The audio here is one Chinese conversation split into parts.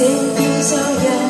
Thank.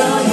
done.